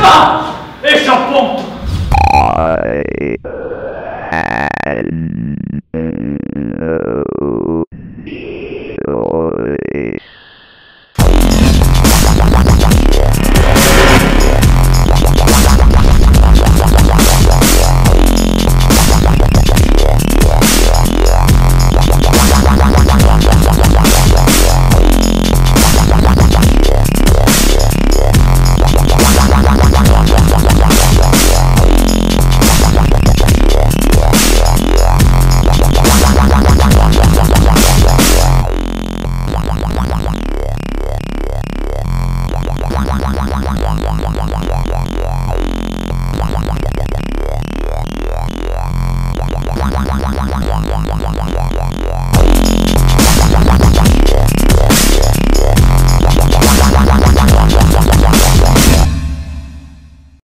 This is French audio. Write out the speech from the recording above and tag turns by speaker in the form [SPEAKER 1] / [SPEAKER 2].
[SPEAKER 1] Marche Échappante